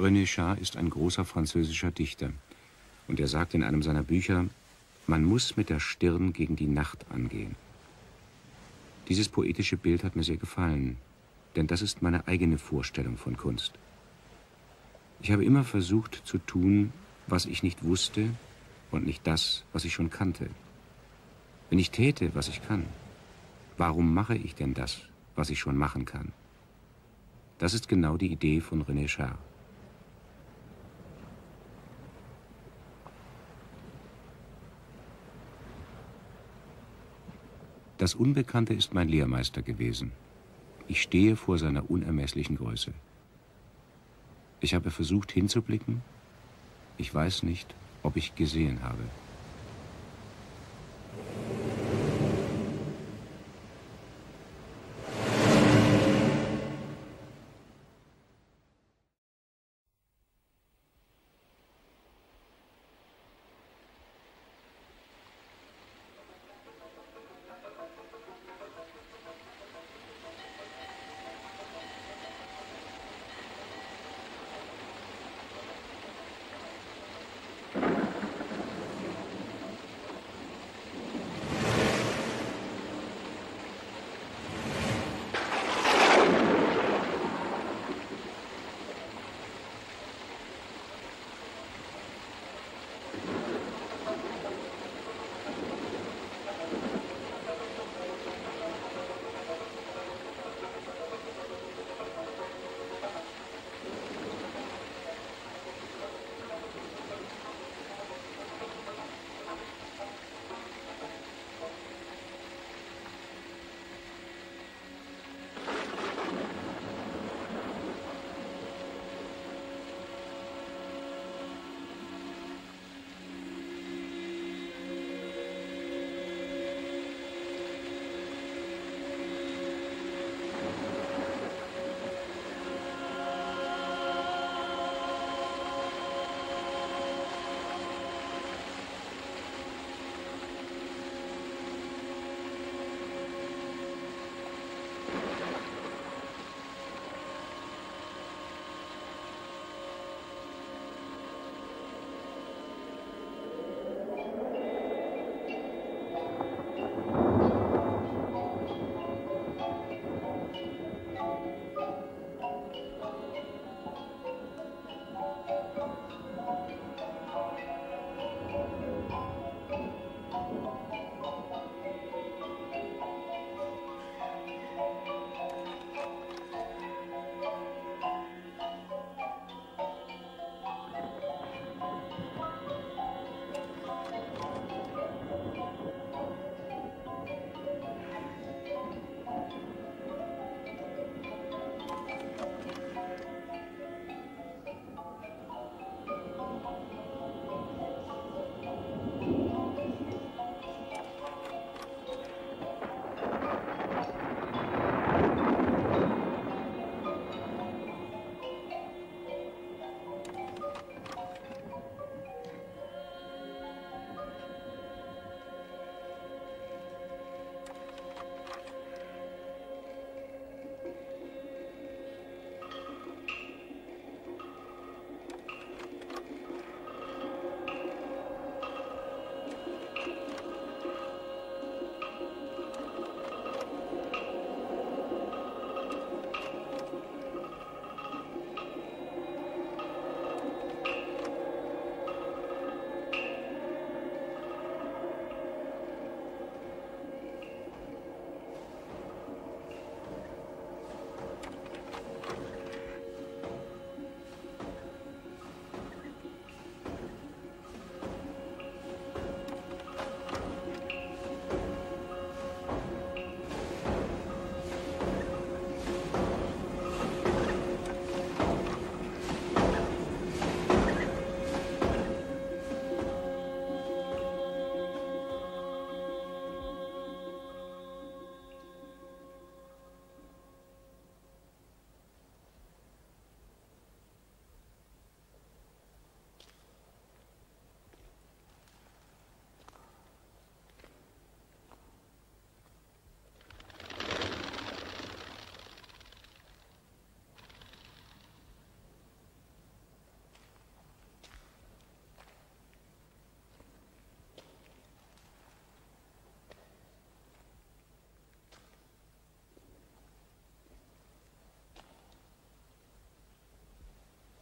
René Char ist ein großer französischer Dichter. Und er sagt in einem seiner Bücher, man muss mit der Stirn gegen die Nacht angehen. Dieses poetische Bild hat mir sehr gefallen, denn das ist meine eigene Vorstellung von Kunst. Ich habe immer versucht zu tun, was ich nicht wusste und nicht das, was ich schon kannte. Wenn ich täte, was ich kann, warum mache ich denn das, was ich schon machen kann? Das ist genau die Idee von René Char. Das Unbekannte ist mein Lehrmeister gewesen. Ich stehe vor seiner unermesslichen Größe. Ich habe versucht hinzublicken. Ich weiß nicht, ob ich gesehen habe.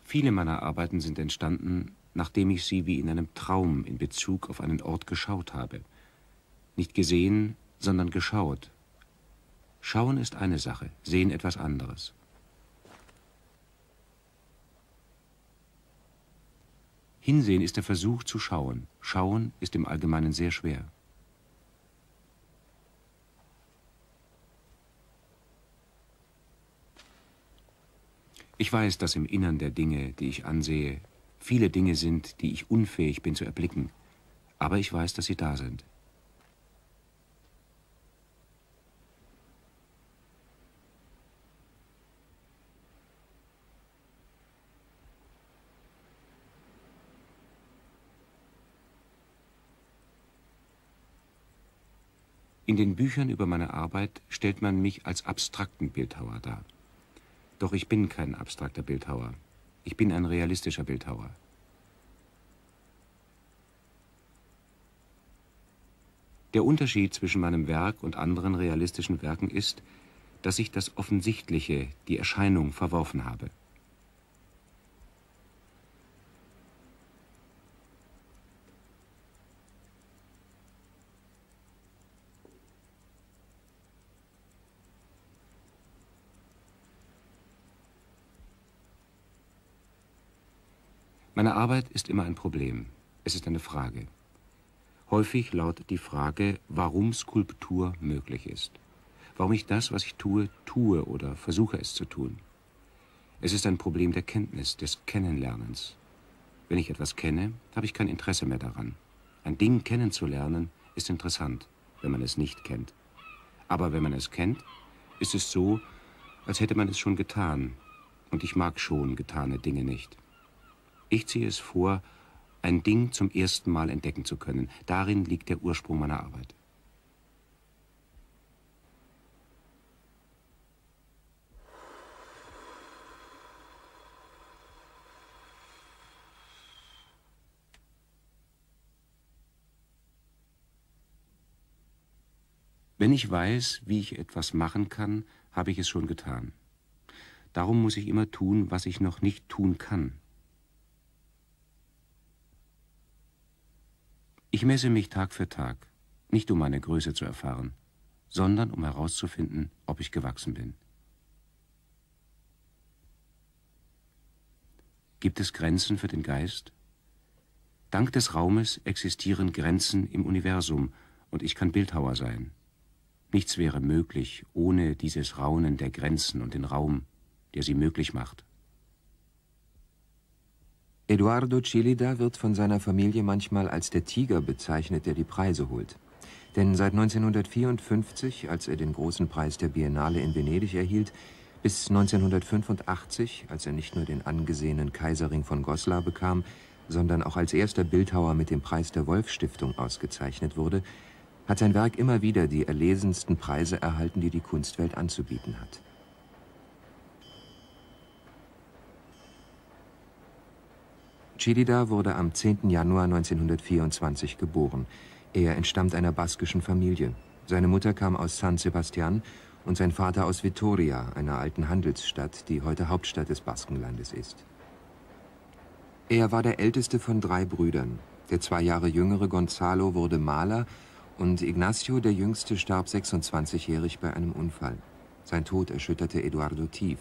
Viele meiner Arbeiten sind entstanden, nachdem ich sie wie in einem Traum in Bezug auf einen Ort geschaut habe. Nicht gesehen, sondern geschaut. Schauen ist eine Sache, sehen etwas anderes. Hinsehen ist der Versuch zu schauen. Schauen ist im Allgemeinen sehr schwer. Ich weiß, dass im Innern der Dinge, die ich ansehe, viele Dinge sind, die ich unfähig bin zu erblicken, aber ich weiß, dass sie da sind. In den Büchern über meine Arbeit stellt man mich als abstrakten Bildhauer dar. Doch ich bin kein abstrakter Bildhauer. Ich bin ein realistischer Bildhauer. Der Unterschied zwischen meinem Werk und anderen realistischen Werken ist, dass ich das Offensichtliche, die Erscheinung, verworfen habe. Meine Arbeit ist immer ein Problem. Es ist eine Frage. Häufig lautet die Frage, warum Skulptur möglich ist. Warum ich das, was ich tue, tue oder versuche es zu tun. Es ist ein Problem der Kenntnis, des Kennenlernens. Wenn ich etwas kenne, habe ich kein Interesse mehr daran. Ein Ding kennenzulernen ist interessant, wenn man es nicht kennt. Aber wenn man es kennt, ist es so, als hätte man es schon getan. Und ich mag schon getane Dinge nicht. Ich ziehe es vor, ein Ding zum ersten Mal entdecken zu können. Darin liegt der Ursprung meiner Arbeit. Wenn ich weiß, wie ich etwas machen kann, habe ich es schon getan. Darum muss ich immer tun, was ich noch nicht tun kann. Ich messe mich Tag für Tag, nicht um meine Größe zu erfahren, sondern um herauszufinden, ob ich gewachsen bin. Gibt es Grenzen für den Geist? Dank des Raumes existieren Grenzen im Universum und ich kann Bildhauer sein. Nichts wäre möglich ohne dieses Raunen der Grenzen und den Raum, der sie möglich macht. Eduardo Chilida wird von seiner Familie manchmal als der Tiger bezeichnet, der die Preise holt. Denn seit 1954, als er den großen Preis der Biennale in Venedig erhielt, bis 1985, als er nicht nur den angesehenen Kaiserring von Goslar bekam, sondern auch als erster Bildhauer mit dem Preis der Wolf-Stiftung ausgezeichnet wurde, hat sein Werk immer wieder die erlesensten Preise erhalten, die die Kunstwelt anzubieten hat. Chilida wurde am 10. Januar 1924 geboren. Er entstammt einer baskischen Familie. Seine Mutter kam aus San Sebastian und sein Vater aus Vitoria, einer alten Handelsstadt, die heute Hauptstadt des Baskenlandes ist. Er war der älteste von drei Brüdern. Der zwei Jahre jüngere Gonzalo wurde Maler und Ignacio, der jüngste, starb 26-jährig bei einem Unfall. Sein Tod erschütterte Eduardo tief.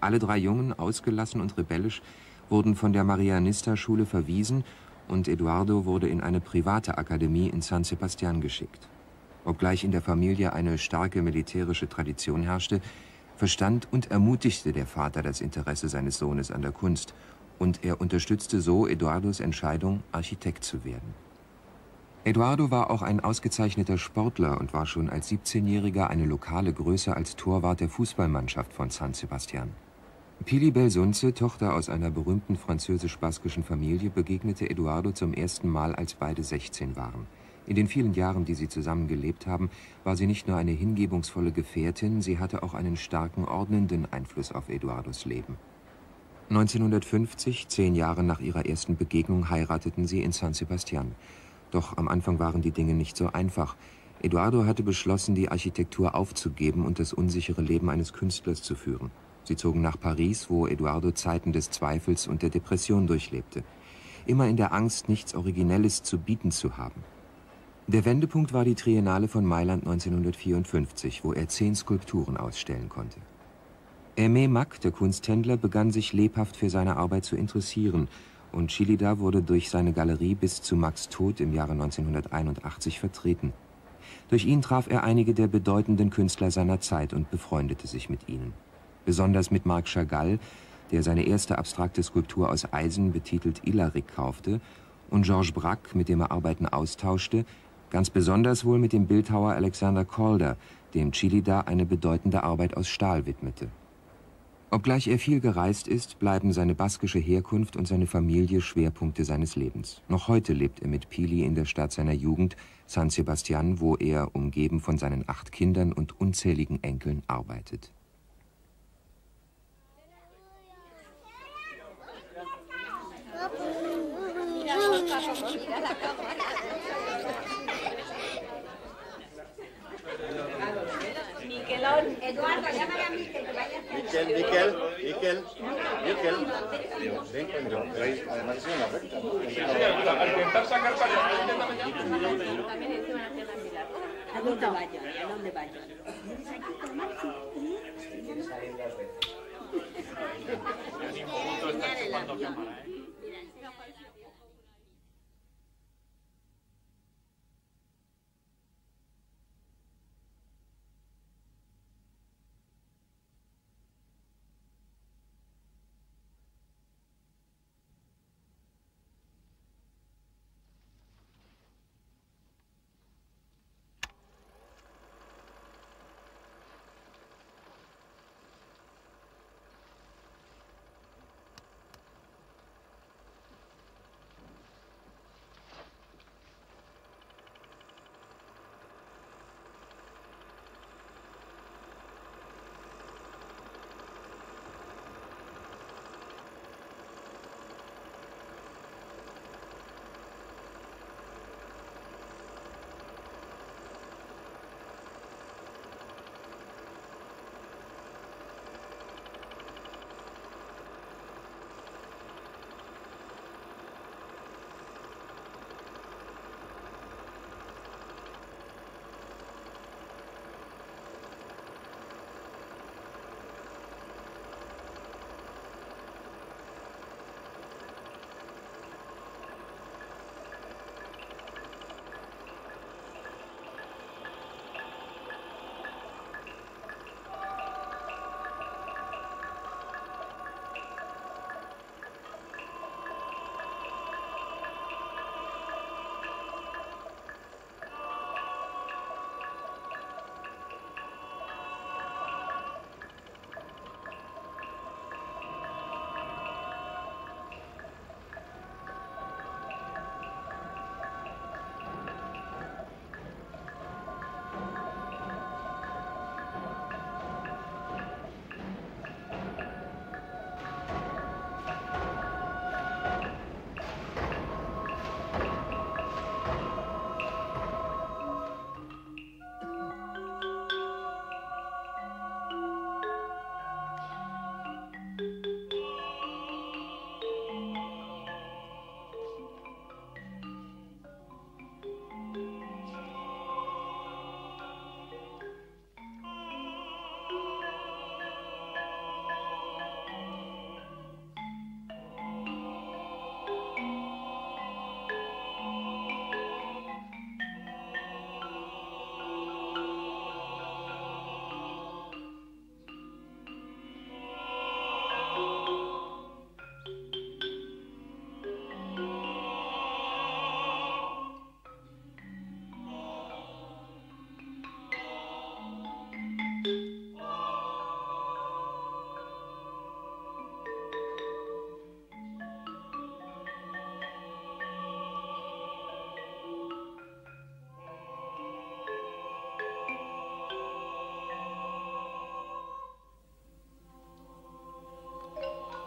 Alle drei Jungen, ausgelassen und rebellisch, wurden von der Marianista-Schule verwiesen und Eduardo wurde in eine private Akademie in San Sebastian geschickt. Obgleich in der Familie eine starke militärische Tradition herrschte, verstand und ermutigte der Vater das Interesse seines Sohnes an der Kunst und er unterstützte so Eduardos Entscheidung, Architekt zu werden. Eduardo war auch ein ausgezeichneter Sportler und war schon als 17-Jähriger eine lokale Größe als Torwart der Fußballmannschaft von San Sebastian. Pili Belsunce, Tochter aus einer berühmten französisch-baskischen Familie, begegnete Eduardo zum ersten Mal, als beide 16 waren. In den vielen Jahren, die sie zusammen gelebt haben, war sie nicht nur eine hingebungsvolle Gefährtin, sie hatte auch einen starken ordnenden Einfluss auf Eduardos Leben. 1950, zehn Jahre nach ihrer ersten Begegnung, heirateten sie in San Sebastian. Doch am Anfang waren die Dinge nicht so einfach. Eduardo hatte beschlossen, die Architektur aufzugeben und das unsichere Leben eines Künstlers zu führen. Sie zogen nach Paris, wo Eduardo Zeiten des Zweifels und der Depression durchlebte. Immer in der Angst, nichts Originelles zu bieten zu haben. Der Wendepunkt war die Triennale von Mailand 1954, wo er zehn Skulpturen ausstellen konnte. Aimé Mack, der Kunsthändler, begann sich lebhaft für seine Arbeit zu interessieren und Chilida wurde durch seine Galerie bis zu Macks Tod im Jahre 1981 vertreten. Durch ihn traf er einige der bedeutenden Künstler seiner Zeit und befreundete sich mit ihnen. Besonders mit Marc Chagall, der seine erste abstrakte Skulptur aus Eisen betitelt Ilaric kaufte, und Georges Braque, mit dem er Arbeiten austauschte, ganz besonders wohl mit dem Bildhauer Alexander Calder, dem Chilida eine bedeutende Arbeit aus Stahl widmete. Obgleich er viel gereist ist, bleiben seine baskische Herkunft und seine Familie Schwerpunkte seines Lebens. Noch heute lebt er mit Pili in der Stadt seiner Jugend, San Sebastian, wo er, umgeben von seinen acht Kindern und unzähligen Enkeln, arbeitet. níquel, níquel, níquel, además es una recta, intentar sacar para. También van a hacer dónde vayan? ¿A dónde vayan?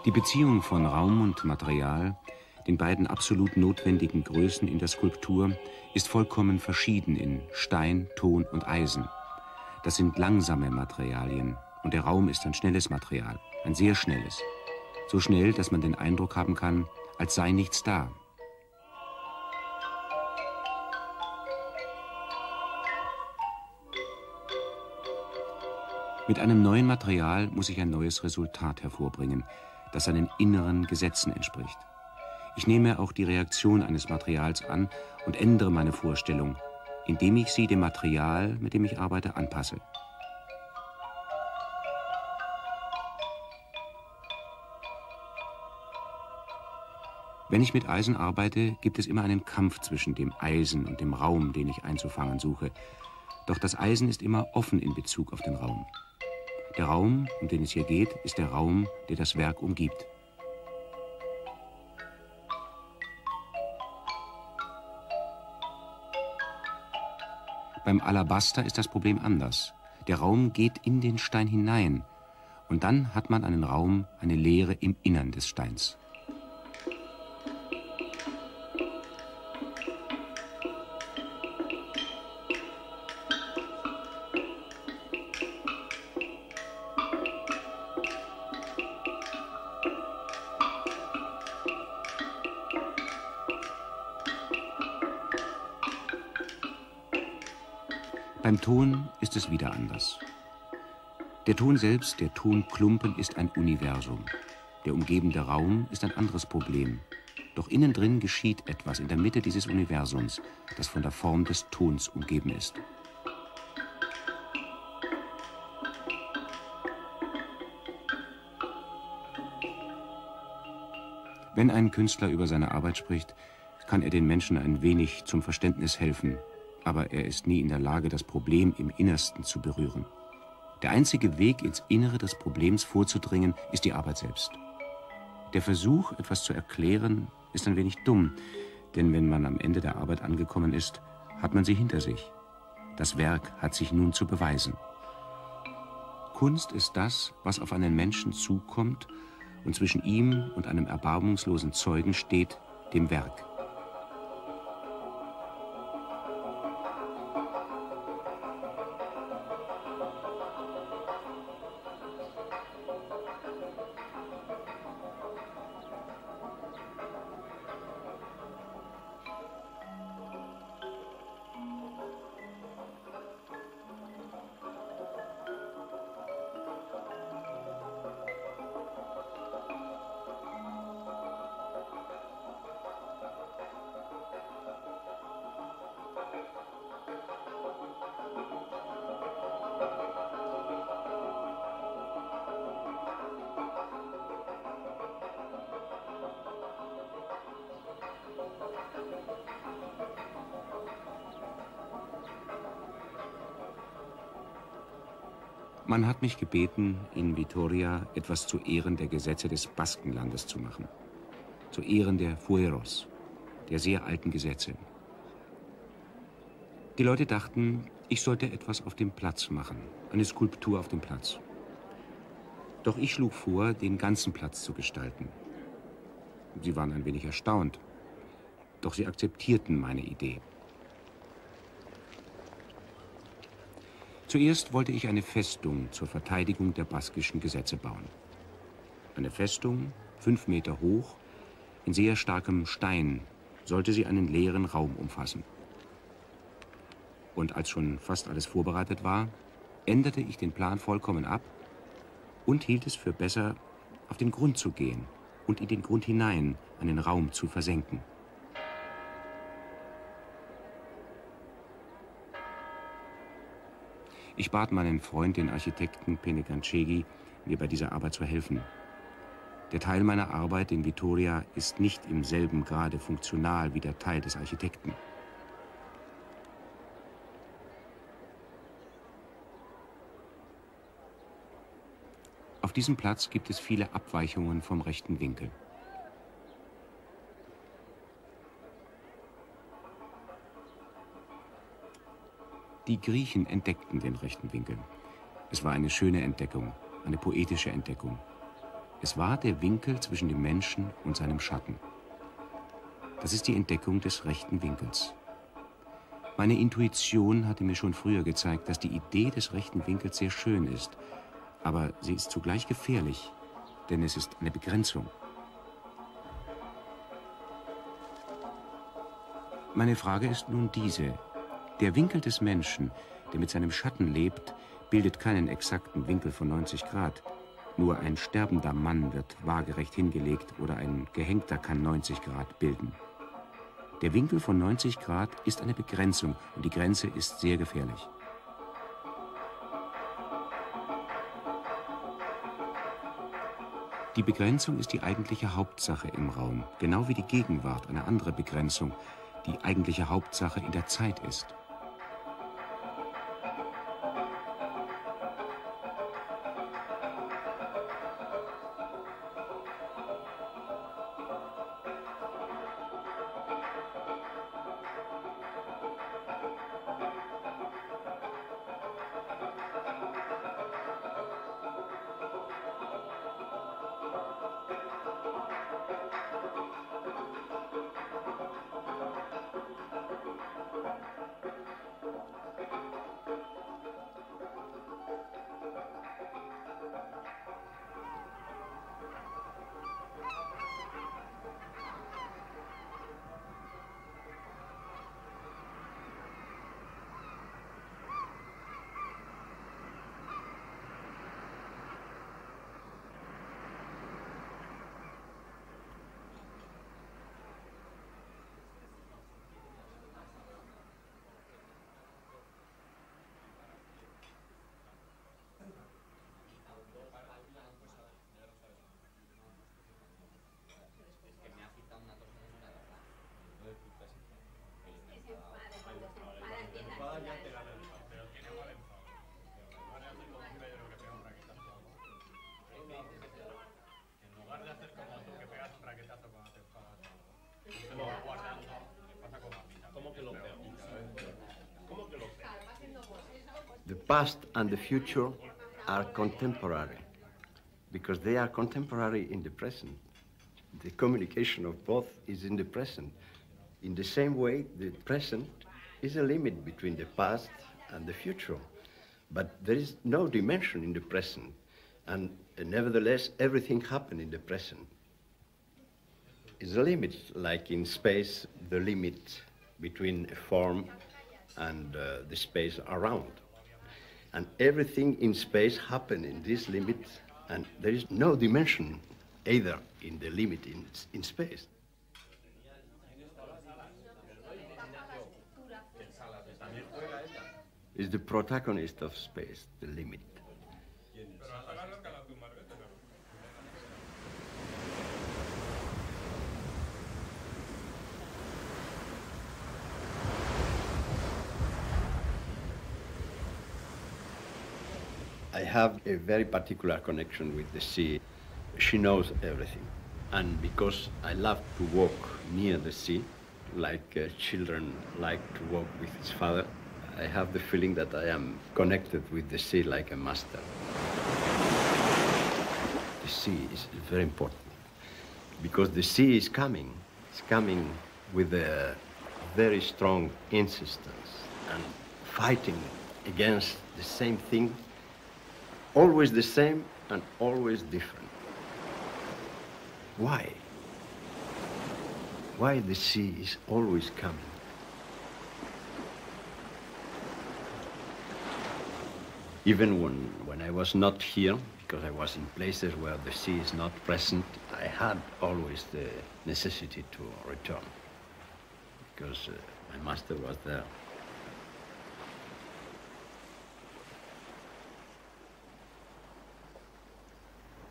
Die Beziehung von Raum und Material, den beiden absolut notwendigen Größen in der Skulptur, ist vollkommen verschieden in Stein, Ton und Eisen. Das sind langsame Materialien, Und der Raum ist ein schnelles Material, ein sehr schnelles. So schnell, dass man den Eindruck haben kann, als sei nichts da. Mit einem neuen Material muss ich ein neues Resultat hervorbringen, das seinen inneren Gesetzen entspricht. Ich nehme auch die Reaktion eines Materials an und ändere meine Vorstellung, indem ich sie dem Material, mit dem ich arbeite, anpasse. Wenn ich mit Eisen arbeite, gibt es immer einen Kampf zwischen dem Eisen und dem Raum, den ich einzufangen suche. Doch das Eisen ist immer offen in Bezug auf den Raum. Der Raum, um den es hier geht, ist der Raum, der das Werk umgibt. Beim Alabaster ist das Problem anders. Der Raum geht in den Stein hinein und dann hat man einen Raum, eine Leere im Innern des Steins. Beim Ton ist es wieder anders. Der Ton selbst, der Tonklumpen, ist ein Universum. Der umgebende Raum ist ein anderes Problem. Doch innen drin geschieht etwas in der Mitte dieses Universums, das von der Form des Tons umgeben ist. Wenn ein Künstler über seine Arbeit spricht, kann er den Menschen ein wenig zum Verständnis helfen aber er ist nie in der Lage, das Problem im Innersten zu berühren. Der einzige Weg, ins Innere des Problems vorzudringen, ist die Arbeit selbst. Der Versuch, etwas zu erklären, ist ein wenig dumm, denn wenn man am Ende der Arbeit angekommen ist, hat man sie hinter sich. Das Werk hat sich nun zu beweisen. Kunst ist das, was auf einen Menschen zukommt und zwischen ihm und einem erbarmungslosen Zeugen steht, dem Werk. Mich gebeten, in Vitoria etwas zu Ehren der Gesetze des Baskenlandes zu machen. Zu Ehren der Fueros, der sehr alten Gesetze. Die Leute dachten, ich sollte etwas auf dem Platz machen, eine Skulptur auf dem Platz. Doch ich schlug vor, den ganzen Platz zu gestalten. Sie waren ein wenig erstaunt, doch sie akzeptierten meine Idee. Zuerst wollte ich eine Festung zur Verteidigung der baskischen Gesetze bauen. Eine Festung, fünf Meter hoch, in sehr starkem Stein, sollte sie einen leeren Raum umfassen. Und als schon fast alles vorbereitet war, änderte ich den Plan vollkommen ab und hielt es für besser, auf den Grund zu gehen und in den Grund hinein einen Raum zu versenken. Ich bat meinen Freund, den Architekten Penegancegi, mir bei dieser Arbeit zu helfen. Der Teil meiner Arbeit in Vitoria ist nicht im selben Grade funktional wie der Teil des Architekten. Auf diesem Platz gibt es viele Abweichungen vom rechten Winkel. Die Griechen entdeckten den rechten Winkel. Es war eine schöne Entdeckung, eine poetische Entdeckung. Es war der Winkel zwischen dem Menschen und seinem Schatten. Das ist die Entdeckung des rechten Winkels. Meine Intuition hatte mir schon früher gezeigt, dass die Idee des rechten Winkels sehr schön ist, Aber sie ist zugleich gefährlich, denn es ist eine Begrenzung. Meine Frage ist nun diese. Der Winkel des Menschen, der mit seinem Schatten lebt, bildet keinen exakten Winkel von 90 Grad. Nur ein sterbender Mann wird waagerecht hingelegt oder ein Gehängter kann 90 Grad bilden. Der Winkel von 90 Grad ist eine Begrenzung und die Grenze ist sehr gefährlich. Die Begrenzung ist die eigentliche Hauptsache im Raum, genau wie die Gegenwart eine andere Begrenzung, die eigentliche Hauptsache in der Zeit ist. Past and the future are contemporary because they are contemporary in the present. The communication of both is in the present. In the same way, the present is a limit between the past and the future. But there is no dimension in the present. And uh, nevertheless, everything happens in the present. Is a limit, like in space, the limit between a form and uh, the space around. And everything in space happens in this limit, and there is no dimension either in the limit in, in space. Is the protagonist of space, the limit. I have a very particular connection with the sea. She knows everything. And because I love to walk near the sea, like uh, children like to walk with his father, I have the feeling that I am connected with the sea like a master. The sea is very important because the sea is coming. It's coming with a very strong insistence and fighting against the same thing always the same and always different. Why? Why the sea is always coming? Even when, when I was not here, because I was in places where the sea is not present, I had always the necessity to return, because uh, my master was there.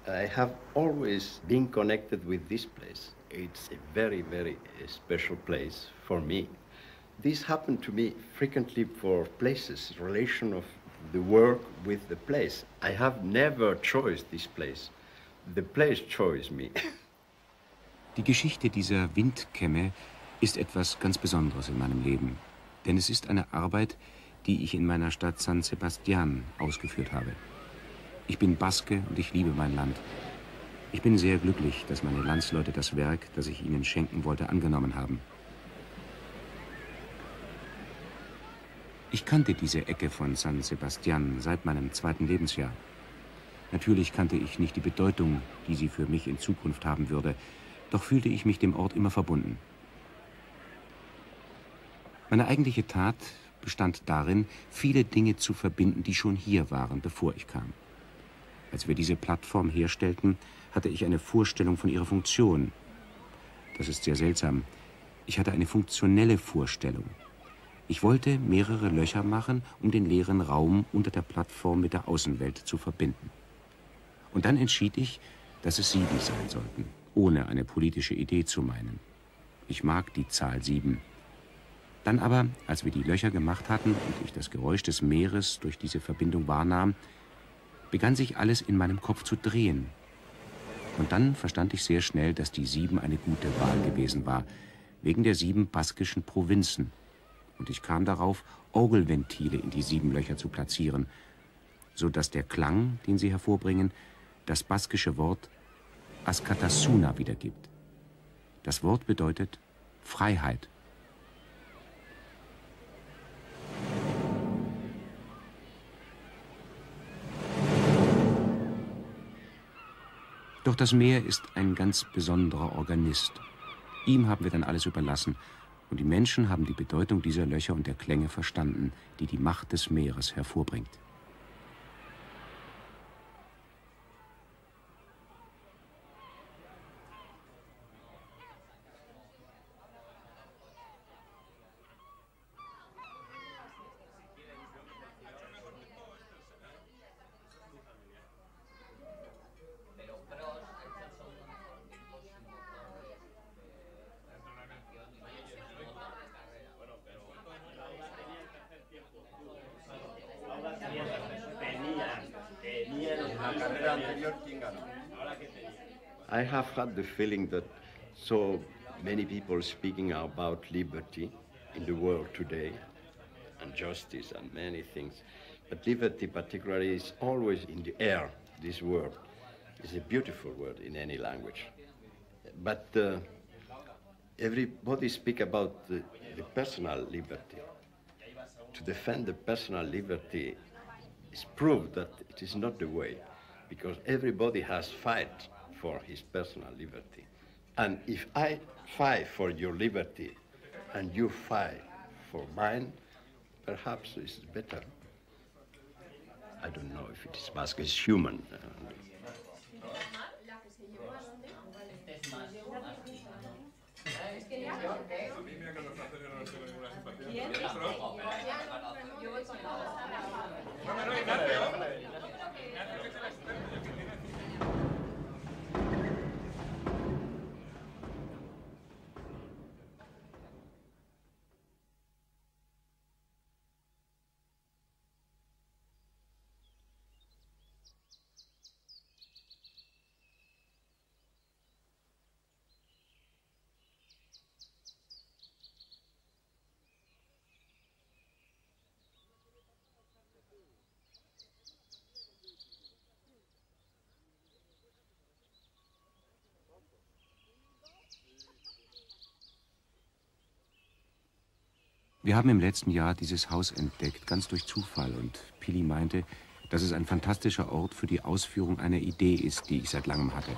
I have always been connected with this place. It's a very, very uh, special place for me. This happened to me frequently for places, relation of the work with the place. I have never chosen this place. The place chose me. Die Geschichte dieser Windkämme ist etwas ganz Besonderes in meinem Leben. Denn es ist eine Arbeit, die ich in meiner Stadt San Sebastian ausgeführt habe. Ich bin Baske und ich liebe mein Land. Ich bin sehr glücklich, dass meine Landsleute das Werk, das ich ihnen schenken wollte, angenommen haben. Ich kannte diese Ecke von San Sebastian seit meinem zweiten Lebensjahr. Natürlich kannte ich nicht die Bedeutung, die sie für mich in Zukunft haben würde, doch fühlte ich mich dem Ort immer verbunden. Meine eigentliche Tat bestand darin, viele Dinge zu verbinden, die schon hier waren, bevor ich kam. Als wir diese Plattform herstellten, hatte ich eine Vorstellung von ihrer Funktion. Das ist sehr seltsam. Ich hatte eine funktionelle Vorstellung. Ich wollte mehrere Löcher machen, um den leeren Raum unter der Plattform mit der Außenwelt zu verbinden. Und dann entschied ich, dass es sieben sein sollten, ohne eine politische Idee zu meinen. Ich mag die Zahl sieben. Dann aber, als wir die Löcher gemacht hatten und ich das Geräusch des Meeres durch diese Verbindung wahrnahm, begann sich alles in meinem Kopf zu drehen. Und dann verstand ich sehr schnell, dass die Sieben eine gute Wahl gewesen war, wegen der sieben baskischen Provinzen. Und ich kam darauf, Orgelventile in die sieben Löcher zu platzieren, so dass der Klang, den sie hervorbringen, das baskische Wort Askatasuna wiedergibt. Das Wort bedeutet Freiheit. Doch das Meer ist ein ganz besonderer Organist. Ihm haben wir dann alles überlassen. Und die Menschen haben die Bedeutung dieser Löcher und der Klänge verstanden, die die Macht des Meeres hervorbringt. The feeling that so many people speaking about liberty in the world today and justice and many things. But liberty particularly is always in the air, this word. is a beautiful word in any language. But uh, everybody speak about the, the personal liberty. To defend the personal liberty is proved that it is not the way, because everybody has fight for his personal liberty. And if I fight for your liberty and you fight for mine, perhaps it's better. I don't know if it is Basque, it's human. Wir haben im letzten Jahr dieses Haus entdeckt, ganz durch Zufall. Und Pili meinte, dass es ein fantastischer Ort für die Ausführung einer Idee ist, die ich seit langem hatte.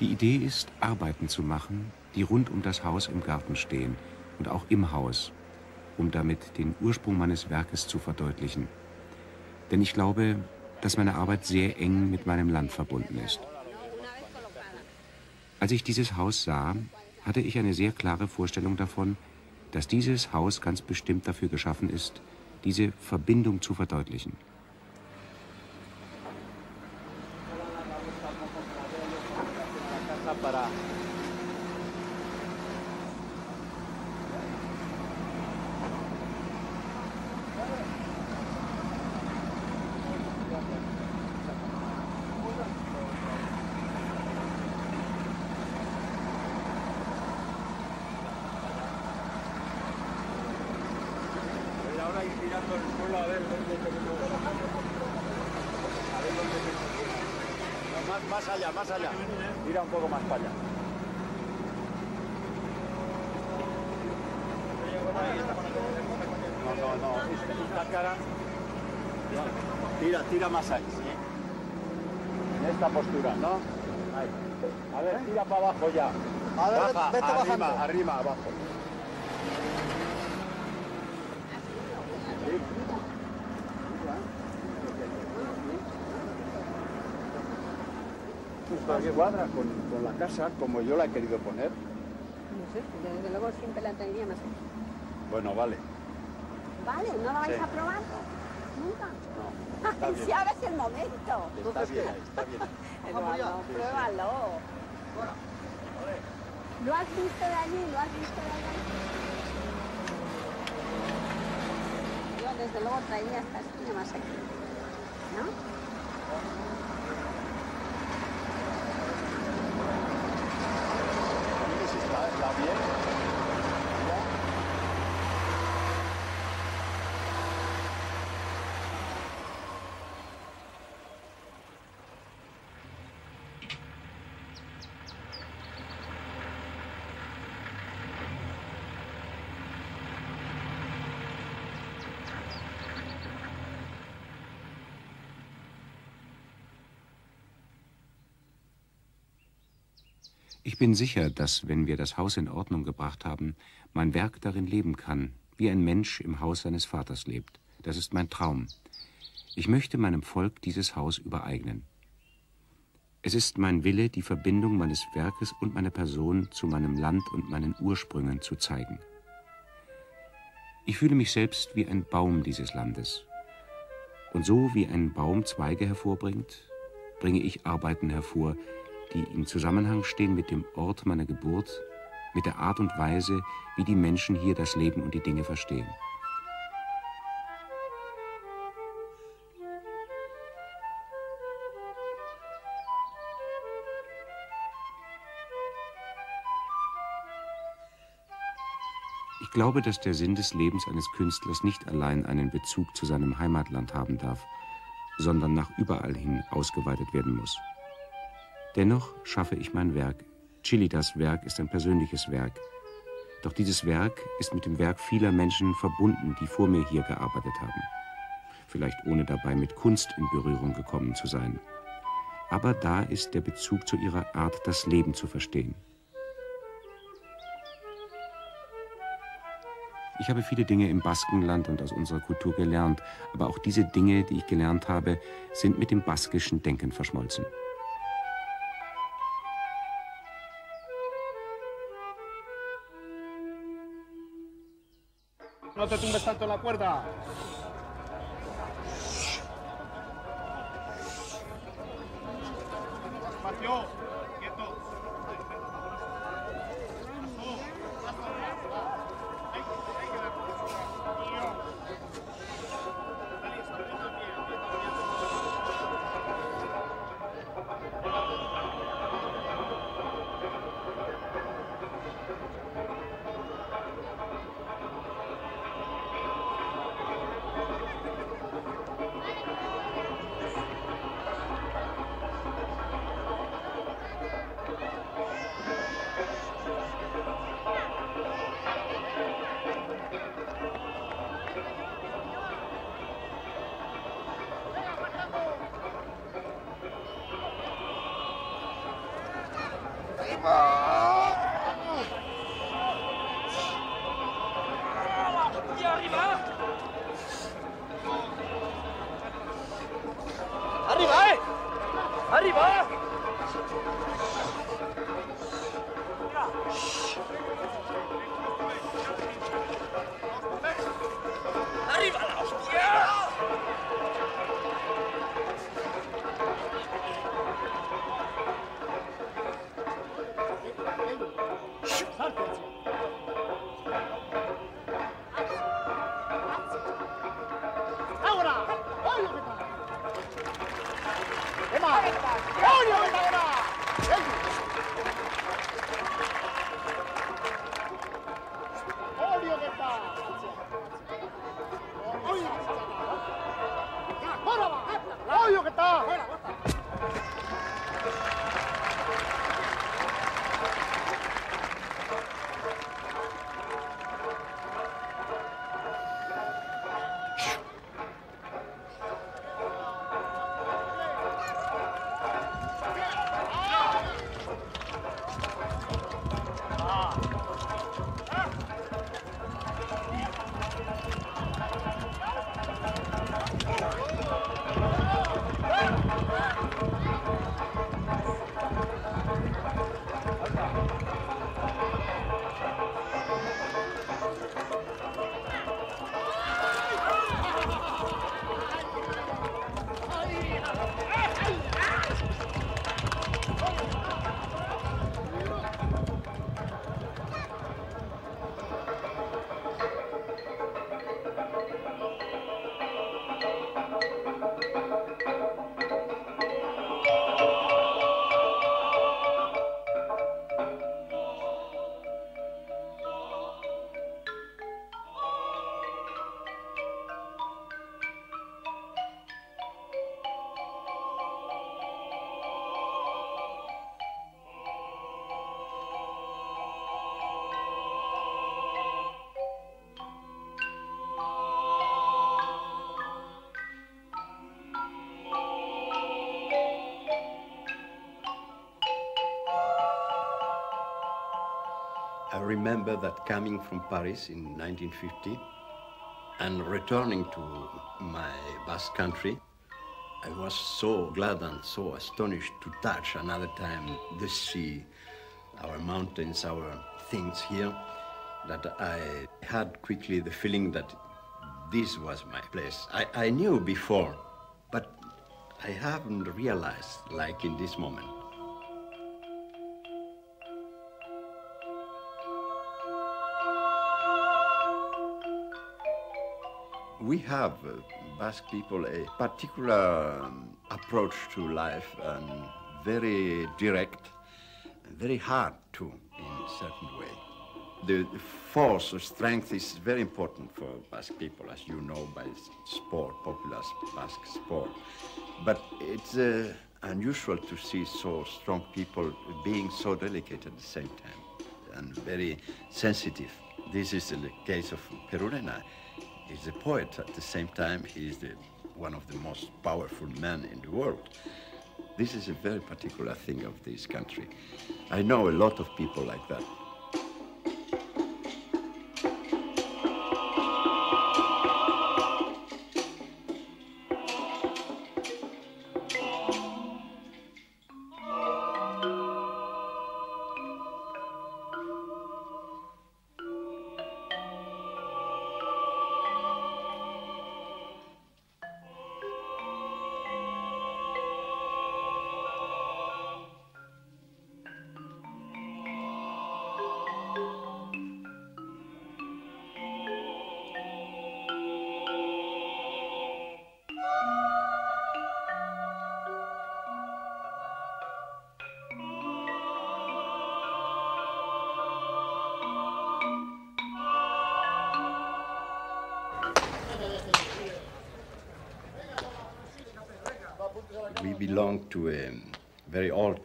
Die Idee ist, Arbeiten zu machen, die rund um das Haus im Garten stehen und auch im Haus, um damit den Ursprung meines Werkes zu verdeutlichen. Denn ich glaube, dass meine Arbeit sehr eng mit meinem Land verbunden ist. Als ich dieses Haus sah, hatte ich eine sehr klare Vorstellung davon, dass dieses Haus ganz bestimmt dafür geschaffen ist, diese Verbindung zu verdeutlichen. Esta cara. Tira, tira más ahí, ¿sí? En esta postura, ¿no? Ahí. A ver, tira para abajo ya. A ver, Baja, vete arriba, bajando. arriba, abajo. Cuadra con, con la casa como yo la he querido poner. No sé, desde luego siempre la tendría más. Bueno, vale. Vale, ¿no la vais Sí. a probar? Nunca. No, está bien. si ahora es el momento. Está bien, ahí, está bien. Eduardo, pruébalo. ¿Lo has visto de allí? ¿Lo has visto de allí? Yo desde luego traería esta esquina más aquí. ¿No? Ich bin sicher, dass, wenn wir das Haus in Ordnung gebracht haben, mein Werk darin leben kann, wie ein Mensch im Haus seines Vaters lebt. Das ist mein Traum. Ich möchte meinem Volk dieses Haus übereignen. Es ist mein Wille, die Verbindung meines Werkes und meiner Person zu meinem Land und meinen Ursprüngen zu zeigen. Ich fühle mich selbst wie ein Baum dieses Landes. Und so wie ein Baum Zweige hervorbringt, bringe ich Arbeiten hervor, die im Zusammenhang stehen mit dem Ort meiner Geburt, mit der Art und Weise, wie die Menschen hier das Leben und die Dinge verstehen. Ich glaube, dass der Sinn des Lebens eines Künstlers nicht allein einen Bezug zu seinem Heimatland haben darf, sondern nach überall hin ausgeweitet werden muss. Dennoch schaffe ich mein Werk. Chilidas Werk ist ein persönliches Werk. Doch dieses Werk ist mit dem Werk vieler Menschen verbunden, die vor mir hier gearbeitet haben. Vielleicht ohne dabei mit Kunst in Berührung gekommen zu sein. Aber da ist der Bezug zu ihrer Art, das Leben zu verstehen. Ich habe viele Dinge im Baskenland und aus unserer Kultur gelernt, aber auch diese Dinge, die ich gelernt habe, sind mit dem baskischen Denken verschmolzen. No te tumbes tanto en la cuerda. Espacio. Remember that coming from Paris in 1950 and returning to my Basque country, I was so glad and so astonished to touch another time the sea, our mountains, our things here, that I had quickly the feeling that this was my place. I, I knew before, but I haven't realized like in this moment. We have, uh, Basque people, a particular um, approach to life and very direct, very hard too, in a certain way. The force or strength is very important for Basque people, as you know by sport, popular Basque sport. But it's uh, unusual to see so strong people being so delicate at the same time and very sensitive. This is the case of Perurena. He's a poet at the same time. He is the, one of the most powerful men in the world. This is a very particular thing of this country. I know a lot of people like that.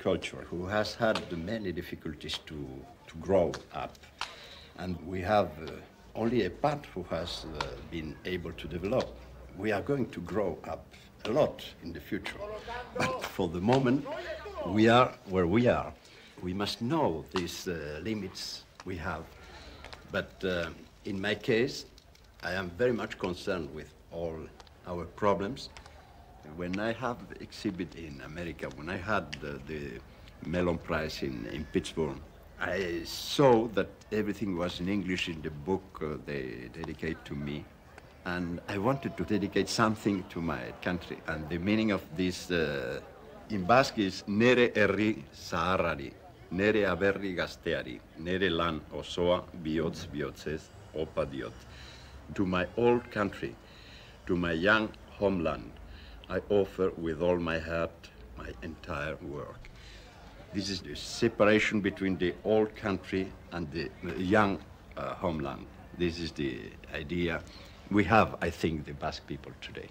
Culture who has had many difficulties to, to grow up. And we have uh, only a part who has uh, been able to develop. We are going to grow up a lot in the future. But for the moment, we are where we are. We must know these uh, limits we have. But uh, in my case, I am very much concerned with all our problems. When I have exhibit in America, when I had the, the Prize in, in Pittsburgh, I saw that everything was in English in the book uh, they dedicate to me. And I wanted to dedicate something to my country. And the meaning of this uh, in Basque is Nere erri saharari, nere aberri gazteari, nere lan osoa bihotz bihotzez opa diot. To my old country, to my young homeland, I offer with all my heart my entire work. This is the separation between the old country and the young uh, homeland. This is the idea we have, I think, the Basque people today.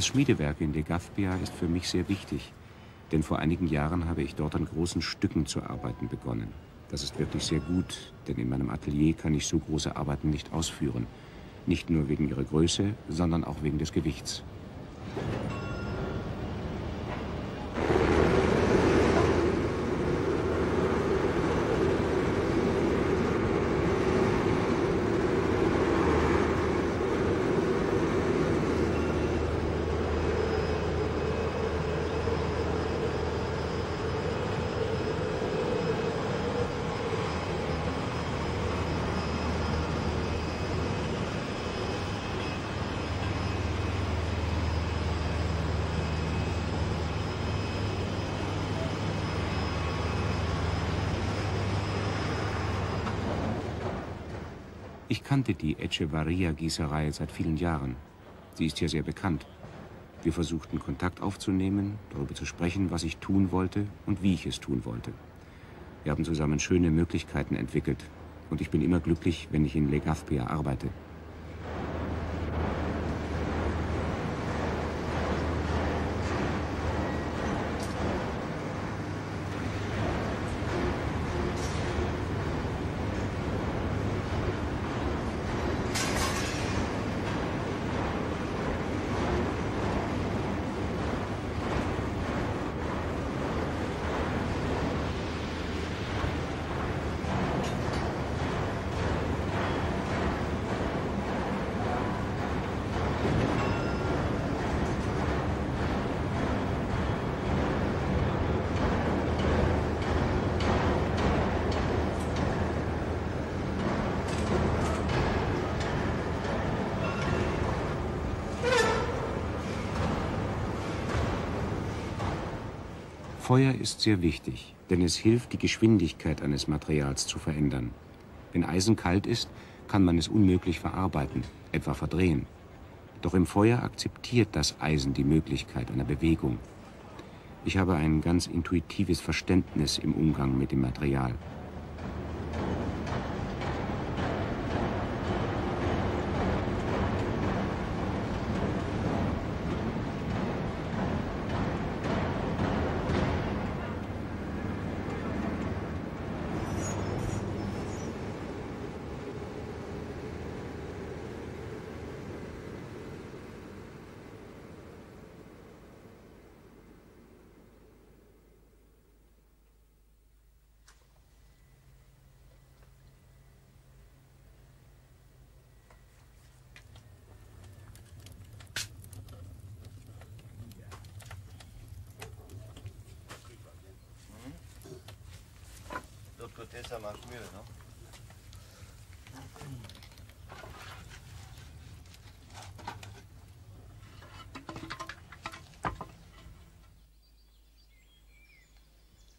Das Schmiedewerk in Legazpia ist für mich sehr wichtig, denn vor einigen Jahren habe ich dort an großen Stücken zu arbeiten begonnen. Das ist wirklich sehr gut, denn in meinem Atelier kann ich so große Arbeiten nicht ausführen. Nicht nur wegen ihrer Größe, sondern auch wegen des Gewichts. Ich kannte die Echevarria-Gießerei seit vielen Jahren. Sie ist hier sehr bekannt. Wir versuchten Kontakt aufzunehmen, darüber zu sprechen, was ich tun wollte und wie ich es tun wollte. Wir haben zusammen schöne Möglichkeiten entwickelt und ich bin immer glücklich, wenn ich in Legazpia arbeite. Feuer ist sehr wichtig, denn es hilft, die Geschwindigkeit eines Materials zu verändern. Wenn Eisen kalt ist, kann man es unmöglich verarbeiten, etwa verdrehen. Doch im Feuer akzeptiert das Eisen die Möglichkeit einer Bewegung. Ich habe ein ganz intuitives Verständnis im Umgang mit dem Material. Ça marche mieux, non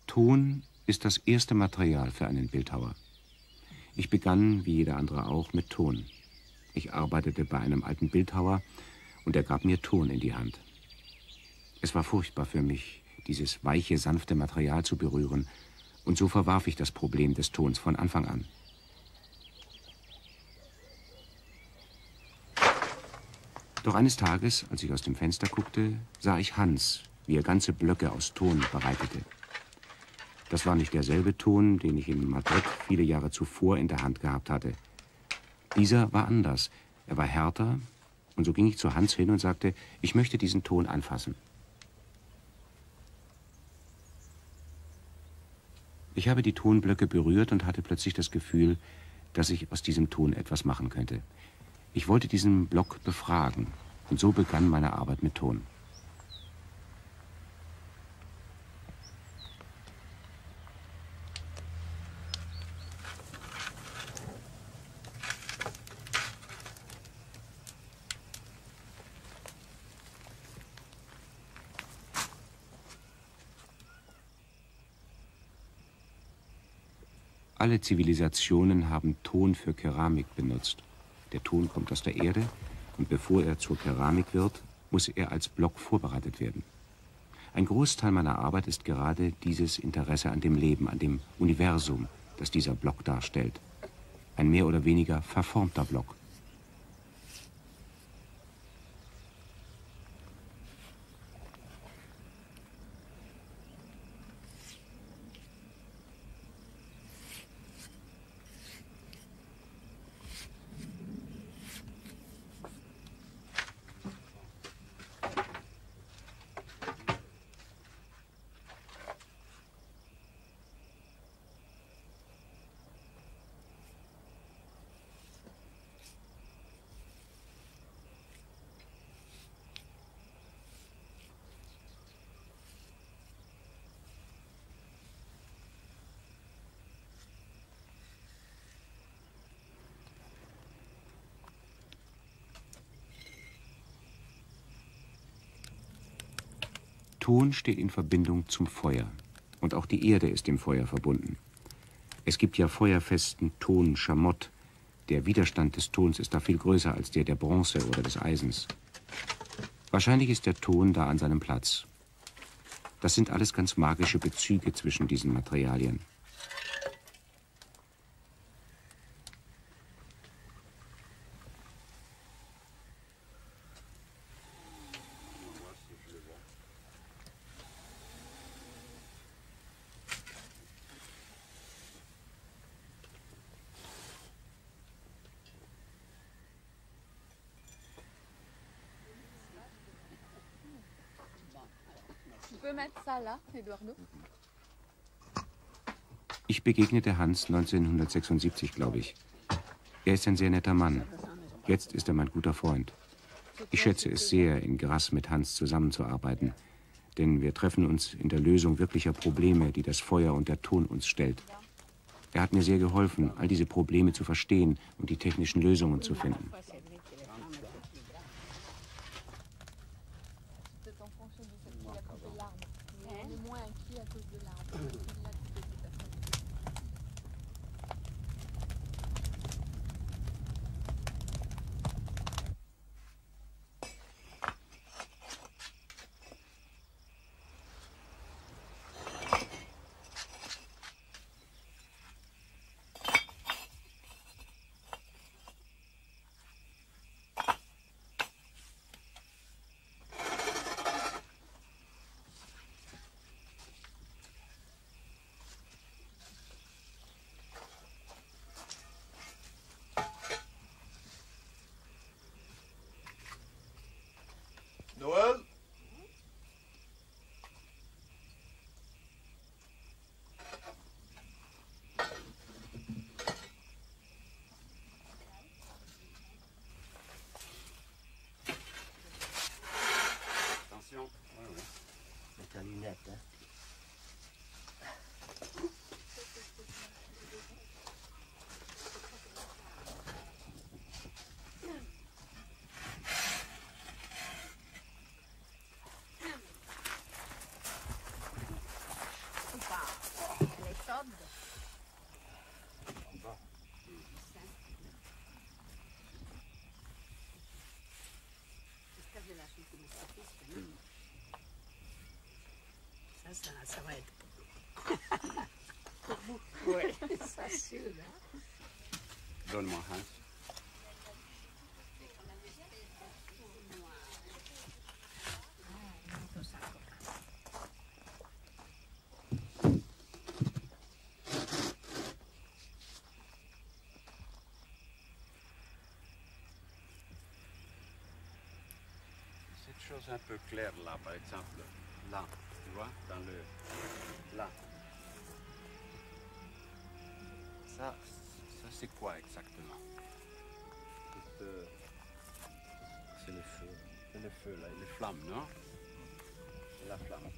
Ton ist das erste Material für einen Bildhauer. Ich begann, wie jeder andere auch, mit Ton. Ich arbeitete bei einem alten Bildhauer und er gab mir Ton in die Hand. Es war furchtbar für mich, dieses weiche, sanfte Material zu berühren, und so verwarf ich das Problem des Tons von Anfang an. Doch eines Tages, als ich aus dem Fenster guckte, sah ich Hans, wie er ganze Blöcke aus Ton bereitete. Das war nicht derselbe Ton, den ich in Madrid viele Jahre zuvor in der Hand gehabt hatte. Dieser war anders. Er war härter, und so ging ich zu Hans hin und sagte, ich möchte diesen Ton anfassen. Ich habe die Tonblöcke berührt und hatte plötzlich das Gefühl, dass ich aus diesem Ton etwas machen könnte. Ich wollte diesen Block befragen, und so begann meine Arbeit mit Ton. Alle Zivilisationen haben Ton für Keramik benutzt. Der Ton kommt aus der Erde und bevor er zur Keramik wird, muss er als Block vorbereitet werden. Ein Großteil meiner Arbeit ist gerade dieses Interesse an dem Leben, an dem Universum, das dieser Block darstellt. Ein mehr oder weniger verformter Block. Ton steht in Verbindung zum Feuer. Und auch die Erde ist dem Feuer verbunden. Es gibt ja feuerfesten Ton Schamott. Der Widerstand des Tons ist da viel größer als der der Bronze oder des Eisens. Wahrscheinlich ist der Ton da an seinem Platz. Das sind alles ganz magische Bezüge zwischen diesen Materialien. Ich begegnete Hans 1976, glaube ich. Er ist ein sehr netter Mann. Jetzt ist er mein guter Freund. Ich schätze es sehr, in Grass mit Hans zusammenzuarbeiten, denn wir treffen uns in der Lösung wirklicher Probleme, die das Feuer und der Ton uns stellt. Er hat mir sehr geholfen, all diese Probleme zu verstehen und die technischen Lösungen zu finden. La? Hein. Ça, ça, ça va être. Pour vous. Oui, c'est sûr. Hein? Donne-moi Hans. Cette chose un peu claire là, par exemple, là, dans le. là. Ça, ça c'est quoi exactement? C'est c'est le feu. C'est le feu là, les flammes, non? C'est la flamme.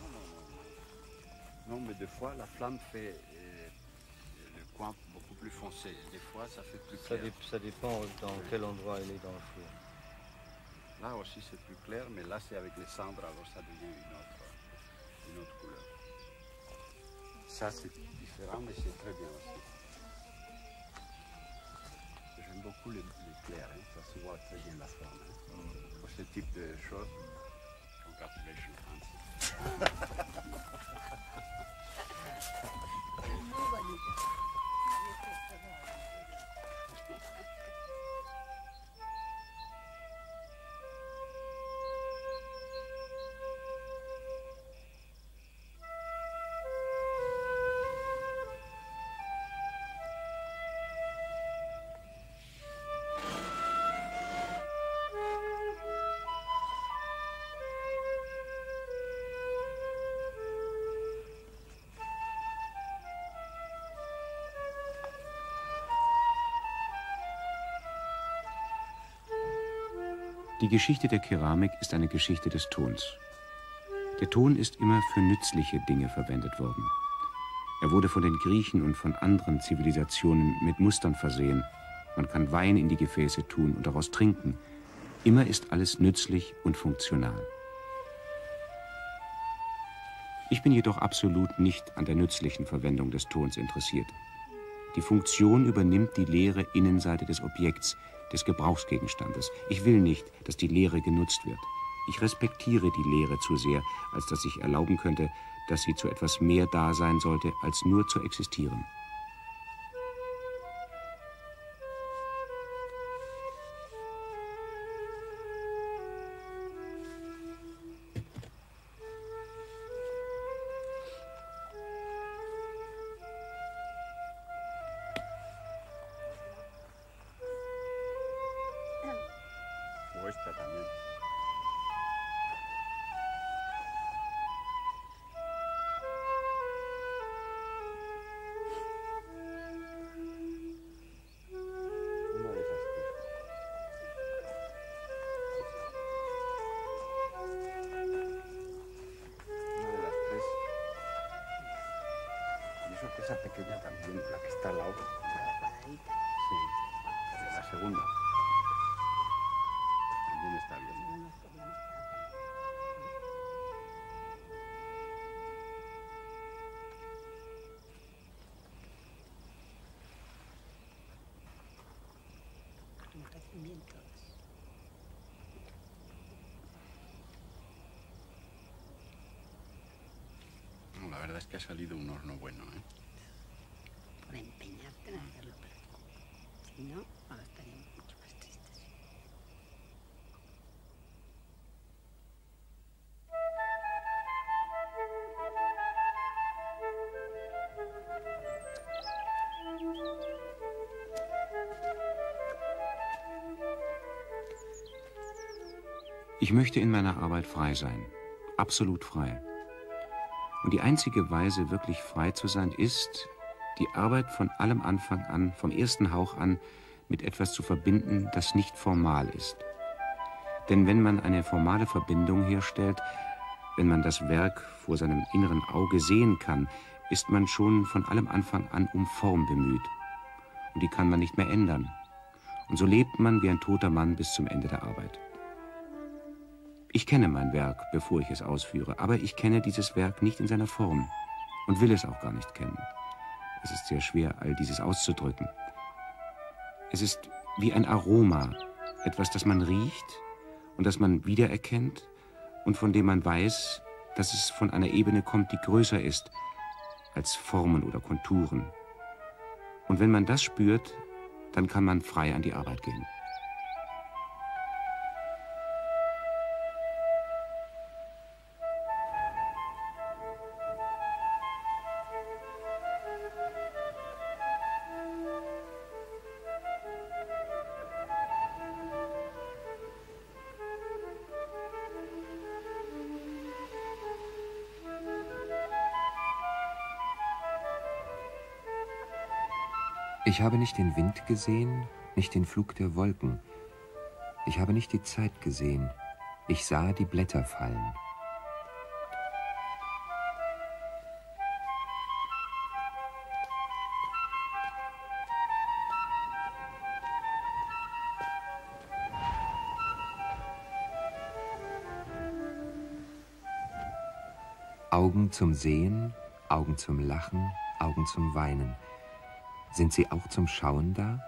Non, non, non, non. Mais des fois la flamme fait euh, le coin beaucoup plus foncé. Des fois ça fait plus Ça, clair. dé- ça dépend dans quel endroit elle est dans le four. Là aussi c'est plus clair, mais là c'est avec les cendres, alors ça devient une autre, une autre couleur. Ça c'est différent, mais c'est très bien aussi. J'aime beaucoup les, les clairs, hein, ça se voit très bien la forme. hein. Pour ce type de choses, congratulations. Die Geschichte der Keramik ist eine Geschichte des Tons. Der Ton ist immer für nützliche Dinge verwendet worden. Er wurde von den Griechen und von anderen Zivilisationen mit Mustern versehen. Man kann Wein in die Gefäße tun und daraus trinken. Immer ist alles nützlich und funktional. Ich bin jedoch absolut nicht an der nützlichen Verwendung des Tons interessiert. Die Funktion übernimmt die leere Innenseite des Objekts, des Gebrauchsgegenstandes. Ich will nicht, dass die Leere genutzt wird. Ich respektiere die Leere zu sehr, als dass ich erlauben könnte, dass sie zu etwas mehr da sein sollte, als nur zu existieren. Esa pequeña también, la que está al lado. Sí, la segunda. También está bien. No, la verdad es que ha salido un horno bueno, ¿eh? Ich möchte in meiner Arbeit frei sein, absolut frei. Und die einzige Weise, wirklich frei zu sein, ist, die Arbeit von allem Anfang an, vom ersten Hauch an, mit etwas zu verbinden, das nicht formal ist. Denn wenn man eine formale Verbindung herstellt, wenn man das Werk vor seinem inneren Auge sehen kann, ist man schon von allem Anfang an um Form bemüht. Und die kann man nicht mehr ändern. Und so lebt man wie ein toter Mann bis zum Ende der Arbeit. Ich kenne mein Werk, bevor ich es ausführe, aber ich kenne dieses Werk nicht in seiner Form und will es auch gar nicht kennen. Es ist sehr schwer, all dieses auszudrücken. Es ist wie ein Aroma, etwas, das man riecht und das man wiedererkennt und von dem man weiß, dass es von einer Ebene kommt, die größer ist als Formen oder Konturen. Und wenn man das spürt, dann kann man frei an die Arbeit gehen. Ich habe nicht den Wind gesehen, nicht den Flug der Wolken. Ich habe nicht die Zeit gesehen. Ich sah die Blätter fallen. Augen zum Sehen, Augen zum Lachen, Augen zum Weinen. Sind sie auch zum Schauen da?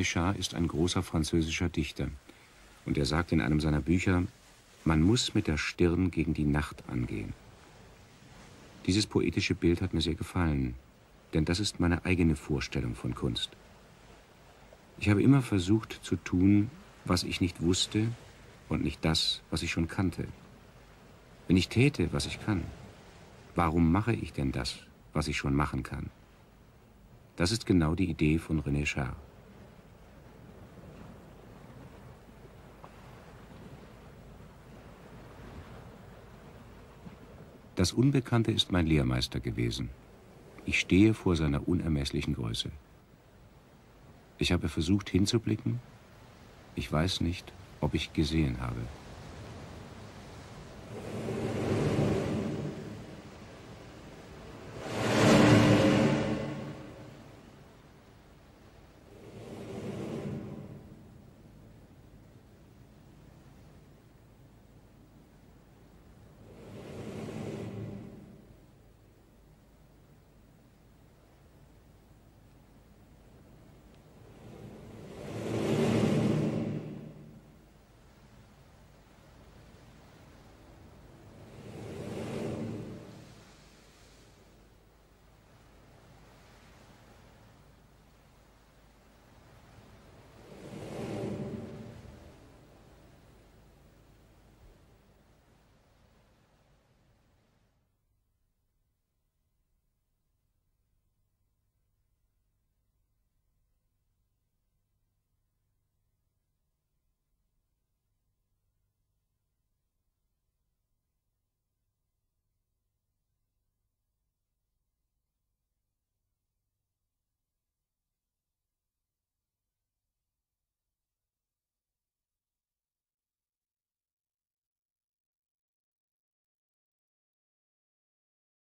René Char ist ein großer französischer Dichter. Und er sagt in einem seiner Bücher, man muss mit der Stirn gegen die Nacht angehen. Dieses poetische Bild hat mir sehr gefallen, denn das ist meine eigene Vorstellung von Kunst. Ich habe immer versucht zu tun, was ich nicht wusste und nicht das, was ich schon kannte. Wenn ich täte, was ich kann, warum mache ich denn das, was ich schon machen kann? Das ist genau die Idee von René Char. Das Unbekannte ist mein Lehrmeister gewesen. Ich stehe vor seiner unermesslichen Größe. Ich habe versucht hinzublicken. Ich weiß nicht, ob ich gesehen habe.